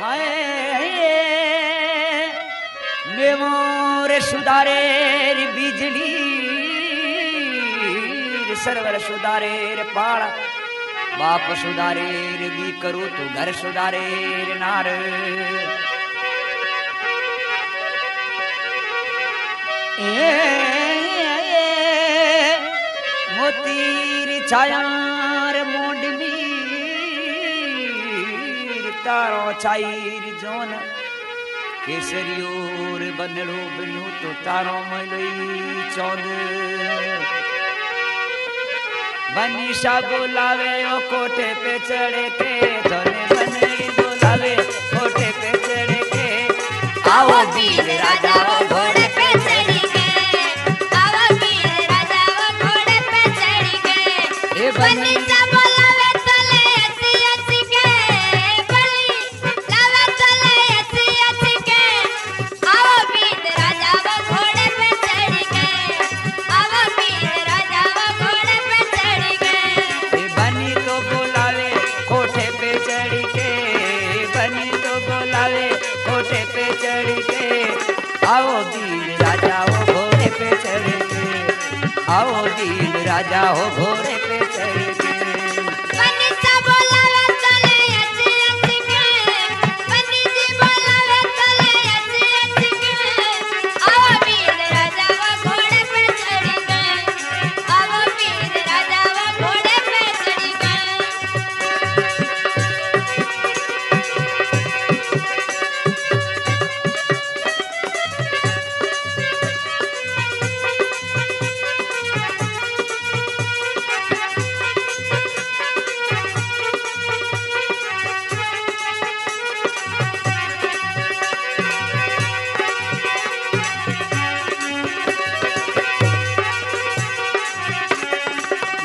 হায় মেমোর সুদারের বিজলি સરવર સુધારે રે પાળા બાપ સુધારે રે બી કરું તું ઘર સુધારે રે નાર એ મોતી છાયા तारो छाईर जोन केसरियोर बनड़ो बिनो तो तारो मलई चौंद। बनीशा बुलावे ओ कोटे पे चढ़े के जोने बनई बुलावे कोटे पे चढ़े के। आओ वीर राजा घोड़े पे चढ़ी के आओ वीर राजा घोड़े पे चढ़ी के। ए बनीशा दीन राजा हो घोरे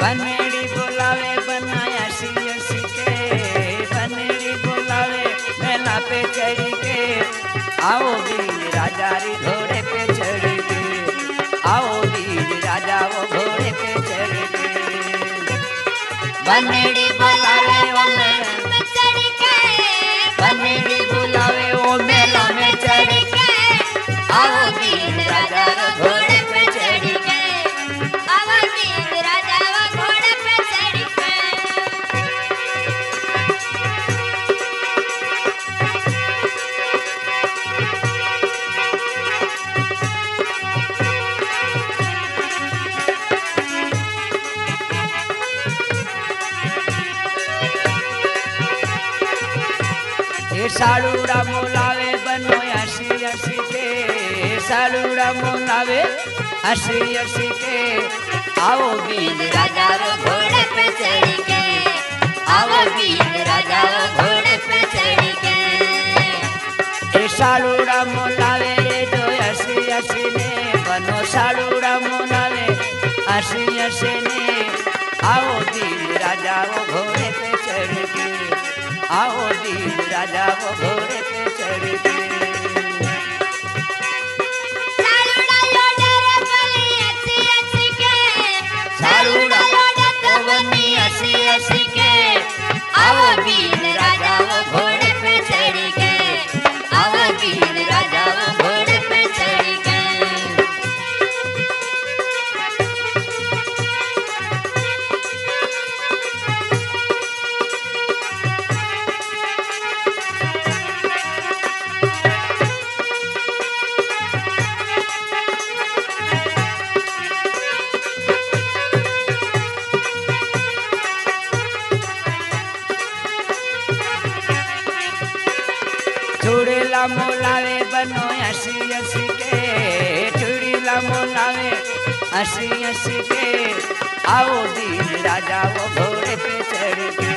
बनेड़ी बोलावे बनाया सी सी बनेड़ी बोलावे मेला पे चढ़ी के। आओ भी राजा री saludamos la vez, pues bueno, y así, así que, saludamos la vez, así, así que, a vos vine rayado con el pecherique, a vos vine rayado con el pecherique. Y saludamos la vez, y así, así que, pues cuando saludamos la vez, así, así que, a vos vine rayado con el pecherique. आओ वीर राजा वो घोड़े पे चढ़ के ચૂડીલા મોલાવે હસી હસી કે आओ वीर राजा वो घोड़े पे चढ़ के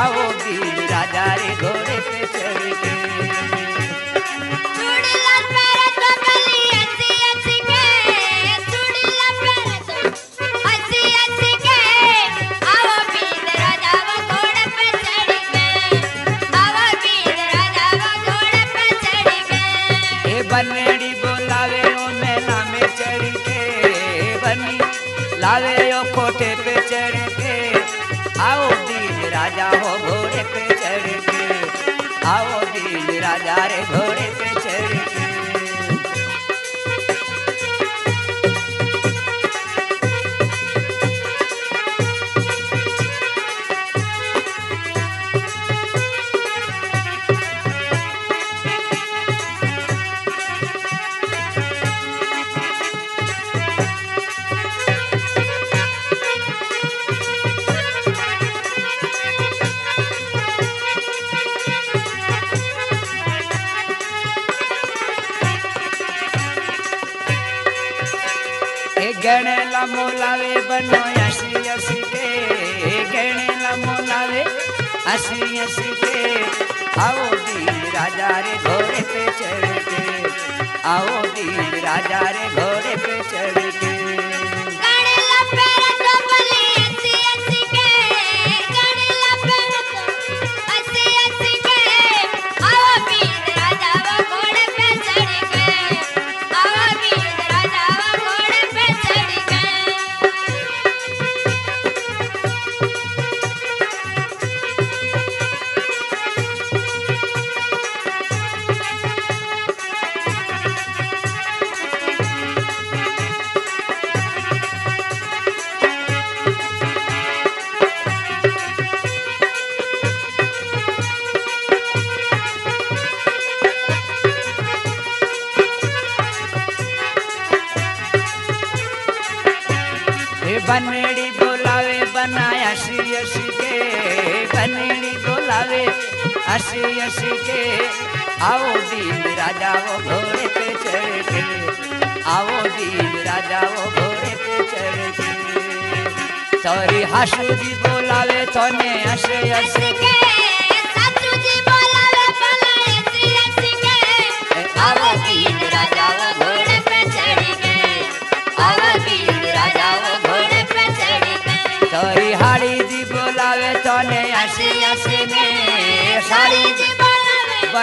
आओ वीर राजा रे घोड़े पे चढ़ राजा हो घोड़े पे चढ़ के आओ दीन राजा रे घोड़े ગણેલા મોલાવે બનો હસી હસી કે ગણેલા મોલાવે હસી હસી કે આવો દીન રાજા રે ઘોડે પે ચડ કે આવો દીન રાજા રે ઘોડે પે ચડ કે બનેડી બોલાવે, બનાય હસી હસી કે બનેડી બોલાવે હસી હસી કે આવો દીન રાજાઓ ઘોડે પે ચડે આવો દીન રાજાઓ ઘોડે પે કે સોરી હાસુજી બોલાવે તને હસે હસે કે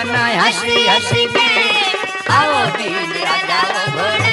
জমানায় হাসি হাসি মে आओ दिन राजा भर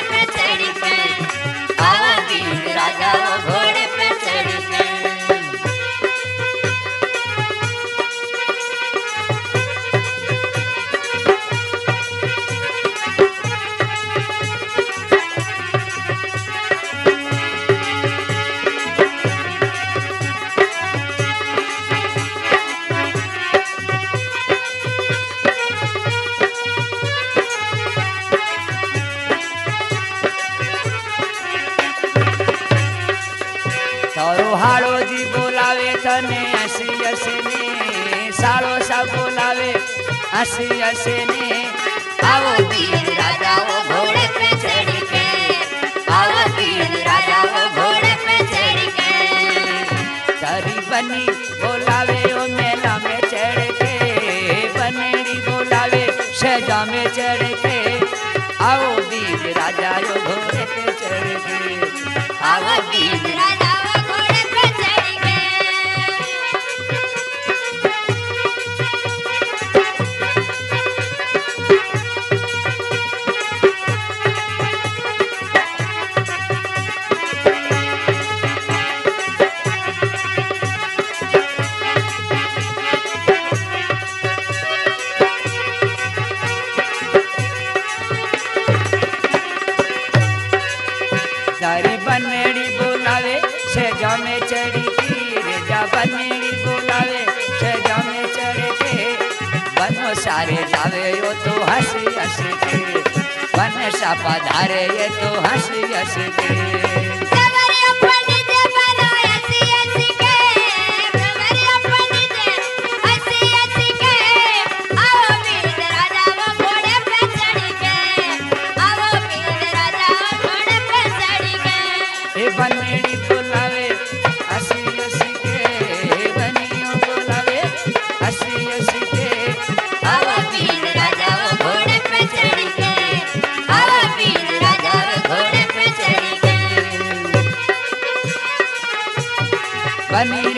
બોલાવે તને હસી હસી ને સાળો સા બોલાવે હસી હસી ને આવો વીર રાજાઓ ઘોડે पे ચડી કે આવો વીર રાજાઓ ઘોડે पे ચડી કે તારી બની सारे जावे यो तो हँसी हँसी के। बन सा पधारे ये तो हसी हँसी के। i money.